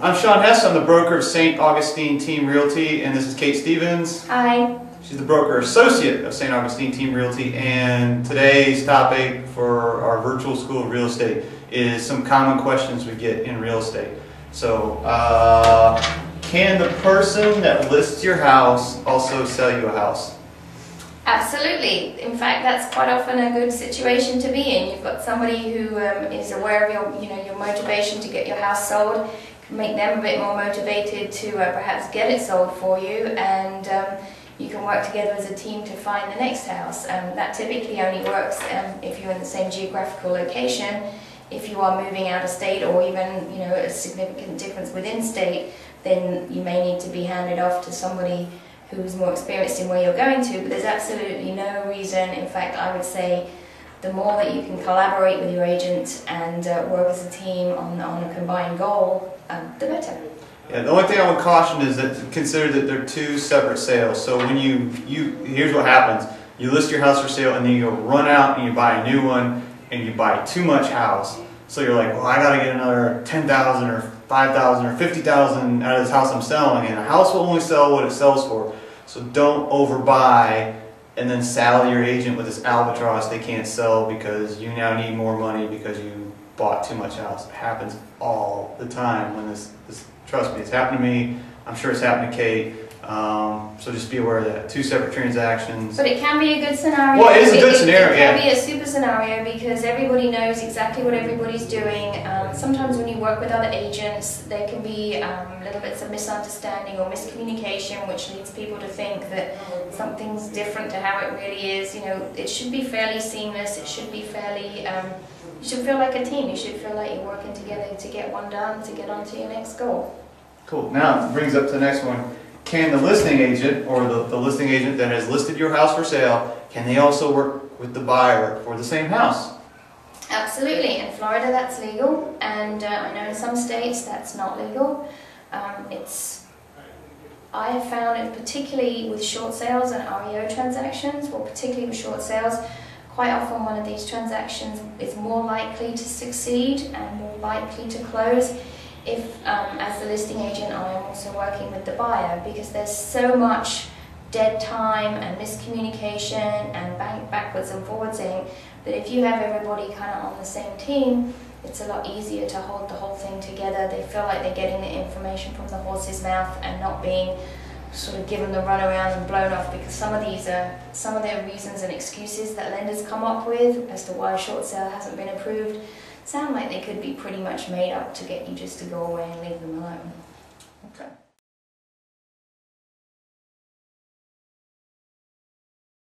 I'm Sean Hess. I'm the broker of St. Augustine Team Realty, and this is Kate Stevens. Hi. She's the broker associate of St. Augustine Team Realty, and today's topic for our virtual school of real estate is some common questions we get in real estate. So, uh, can the person that lists your house also sell you a house? Absolutely. In fact, that's quite often a good situation to be in. You've got somebody who um, is aware of your, you know, your motivation to get your house sold, make them a bit more motivated to uh, perhaps get it sold for you, and um, you can work together as a team to find the next house. Um, that typically only works um, if you're in the same geographical location. If you are moving out of state or even, you know, a significant difference within state, then you may need to be handed off to somebody who's more experienced in where you're going to, but there's absolutely no reason. In fact, I would say the more that you can collaborate with your agent and uh, work as a team on, on a combined goal, um, the better. Yeah, the only thing I would caution is that consider that they're two separate sales. So when you, you here's what happens. You list your house for sale and then you go run out and you buy a new one and you buy too much house. So you're like, well, I gotta get another 10,000 or 5,000 or 50,000 out of this house I'm selling and a house will only sell what it sells for. So don't overbuy and then saddle your agent with this albatross they can't sell because you now need more money because you bought too much house. It happens all the time when this, this trust me, it's happened to me. I'm sure it's happened to Kate. Um, so just be aware of that. Two separate transactions. But it can be a good scenario. Well, it is a good scenario, It can yeah. be a super scenario because everybody knows exactly what everybody's doing. Um, sometimes when you work with other agents, there can be um, little bits of misunderstanding or miscommunication, which leads people to think that something's different to how it really is. You know, it should be fairly seamless. It should be fairly. Um, you should feel like a team. You should feel like you're working together to get one done, to get on to your next goal. Cool. Now it brings up to the next one. Can the listing agent or the, the listing agent that has listed your house for sale, can they also work with the buyer for the same house? Absolutely. In Florida, that's legal, and uh, I know in some states that's not legal. Um, it's I have found it particularly with short sales and REO transactions, or particularly with short sales, quite often one of these transactions is more likely to succeed and more likely to close if, um, as the listing agent, I am also working with the buyer because there's so much dead time and miscommunication and back, backwards and forwardsing that if you have everybody kind of on the same team, it's a lot easier to hold the whole thing together. They feel like they're getting the information from the horse's mouth and not being sort of given the runaround and blown off because some of these are some of their reasons and excuses that lenders come up with as to why a short sale hasn't been approved sound like they could be pretty much made up to get you just to go away and leave them alone. Okay.